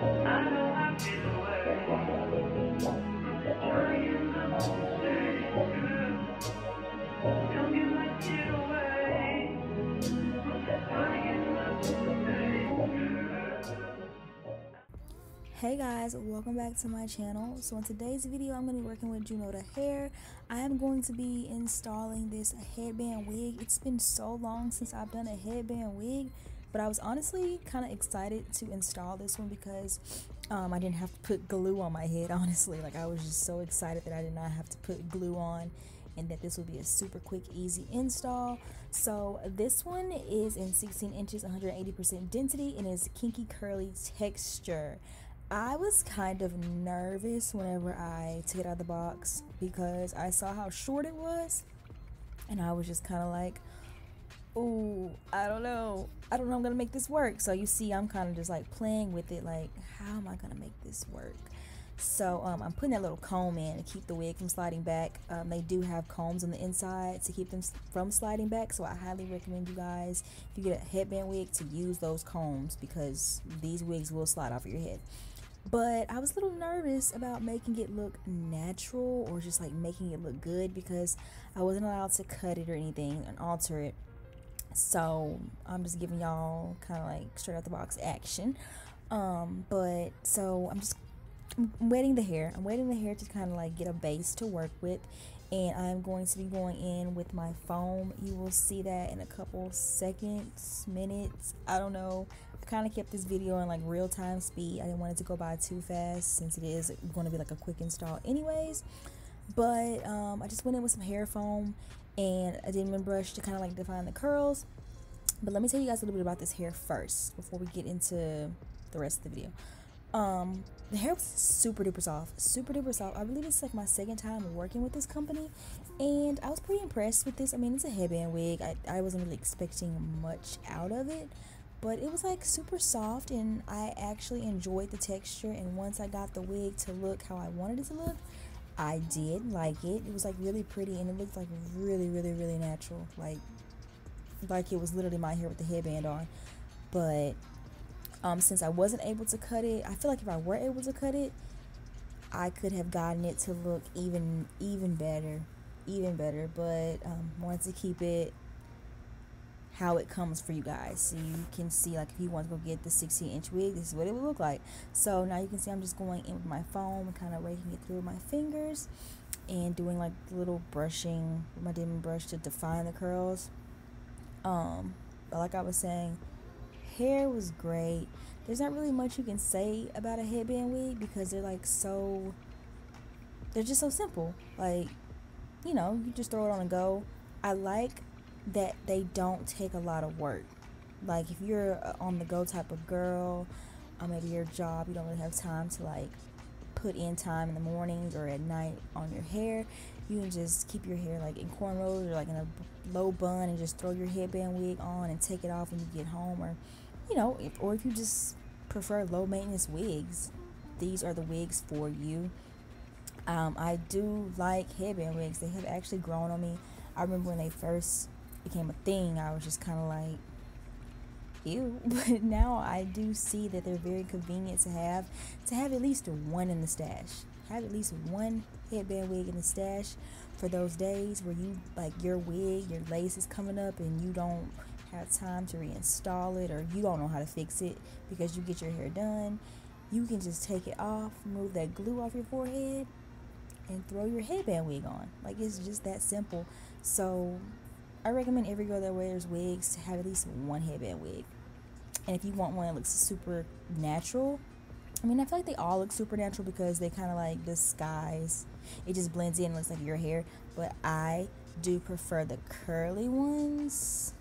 Hey guys, welcome back to my channel. So in today's video, I'm going to be working with Junoda Hair. I am going to be installing this headband wig. It's been so long since I've done a headband wig, but I was honestly kind of excited to install this one because um, I didn't have to put glue on my head, honestly. Like I was just so excited that I did not have to put glue on and that this would be a super quick easy install so this one is in 16 inches 180% density and is kinky curly texture I was kind of nervous whenever I took it out of the box because I saw how short it was and I was just kind of like, oh, I don't know. I don't know I'm to make this work. So you see, I'm kind of just like playing with it like, how am I to make this work? So um, I'm putting that little comb in to keep the wig from sliding back. Um, they do have combs on the inside to keep them from sliding back. So I highly recommend you guys, if you get a headband wig, to use those combs because these wigs will slide off of your head but I was a little nervous about making it look natural or just like making it look good because I wasn't allowed to cut it or anything and alter it. So I'm just giving y'all kind of like straight out the box action. Um, but so I'm just I'm wetting the hair. I'm wetting the hair to kind of like get a base to work with. And I'm going to be going in with my foam. You will see that in a couple seconds, minutes. I don't know I kind of kept this video in like real time speed. I didn't want it to go by too fast since it is going to be like a quick install anyways. But um, I just went in with some hair foam and a Denman brush to kind of like define the curls. But let me tell you guys a little bit about this hair first before we get into the rest of the video. Um, the hair was super duper soft, super duper soft. I believe it's like my second time working with this company, and I was pretty impressed with this. I mean, it's a headband wig. I, I wasn't really expecting much out of it, but it was like super soft and I actually enjoyed the texture and once I got the wig to look how I wanted it to look I did like it. It was like really pretty and it looked like really really really natural. Like like it was literally my hair with the headband on. But um, since I wasn't able to cut it I feel like if I were able to cut it I could have gotten it to look even even better even better. But um, wanted to keep it how it comes for you guys. So you can see like if you want to go get the 16 inch wig, this is what it would look like. So now you can see I'm just going in with my foam and kind of raking it through my fingers and doing like little brushing with my Denman brush to define the curls. Um, but like I was saying, hair was great. There's not really much you can say about a headband wig because they're like so, they're just so simple. Like, you know, you just throw it on and go. I like that they don't take a lot of work. Like if you're on the go type of girl, or maybe your job, you don't really have time to like put in time in the mornings or at night on your hair. You can just keep your hair like in cornrows or like in a low bun and just throw your headband wig on and take it off when you get home or you know, if, or if you just prefer low maintenance wigs, these are the wigs for you. Um, I do like headband wigs. They have actually grown on me. I remember when they first became a thing, I was just kind of like, ew. But now I do see that they're very convenient to have. To have at least one in the stash. Have at least one headband wig in the stash for those days where you like your wig, your lace is coming up and you don't have time to reinstall it or you don't know how to fix it because you get your hair done. You can just take it off, move that glue off your forehead, and throw your headband wig on. Like it's just that simple. So I recommend every girl that wears wigs to have at least one headband wig. And if you want one that looks super natural, I mean, I feel like they all look super natural because they kind of like disguise. It just blends in, and looks like your hair. But I do prefer the curly ones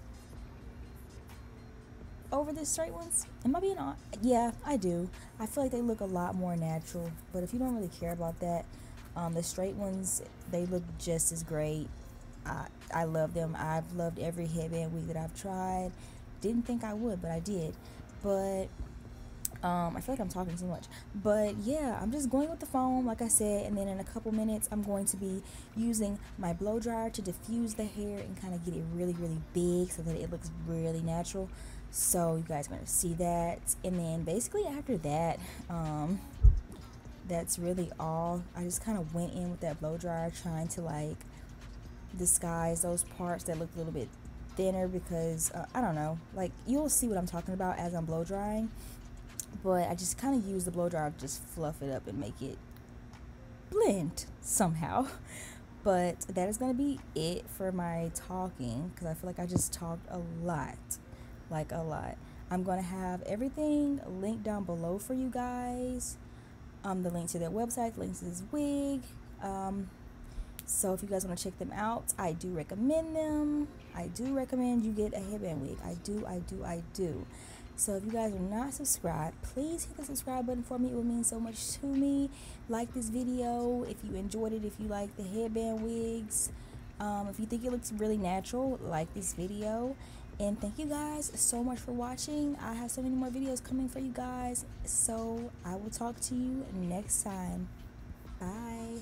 over the straight ones. Am I being on? Yeah, I do. I feel like they look a lot more natural. But if you don't really care about that, um, the straight ones, they look just as great. I, love them. I've loved every headband wig that I've tried. Didn't think I would, but I did. But um, I feel like I'm talking too much. But yeah, I'm just going with the foam, like I said, and then in a couple minutes, I'm going to be using my blow dryer to diffuse the hair and kind of get it really, really big so that it looks really natural. So you guys are gonna see that, and then basically after that, um, that's really all. I just kind of went in with that blow dryer, trying to like disguise those parts that look a little bit thinner because uh, I don't know, like you'll see what I'm talking about as I'm blow drying. But I just kind of use the blow dryer to just fluff it up and make it blend somehow. But that is to be it for my talking because I feel like I just talked a lot. Like a lot. I'm to have everything linked down below for you guys. Um, the link to their website, the link to this wig. Um, so if you guys want to check them out, I do recommend them. I do recommend you get a headband wig. I do, I do, I do. So if you guys are not subscribed, please hit the subscribe button for me. It would mean so much to me. Like this video if you enjoyed it, if you like the headband wigs. Um, if you think it looks really natural, like this video. And thank you guys so much for watching. I have so many more videos coming for you guys. So I will talk to you next time. Bye.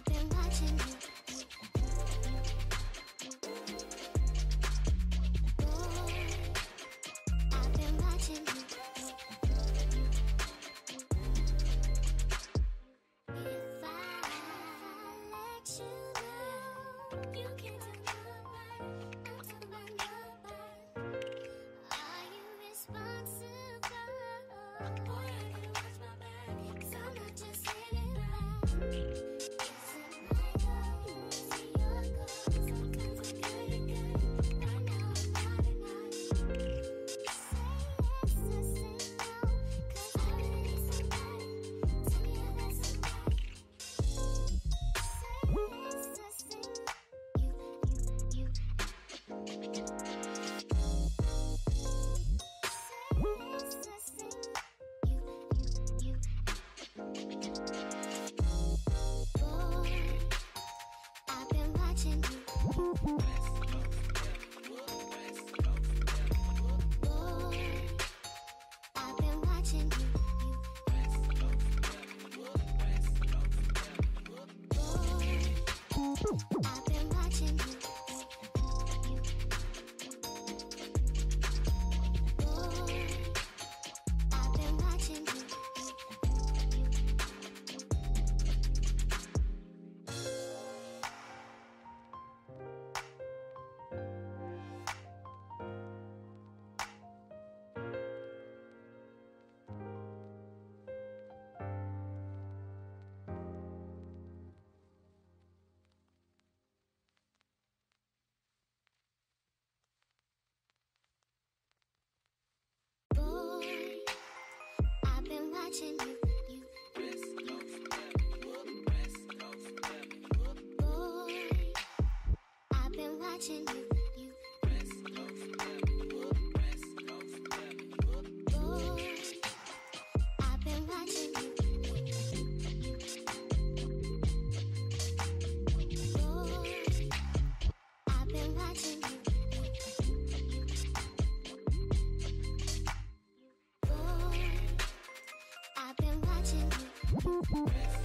Bless. Watching you. I've been watching you. I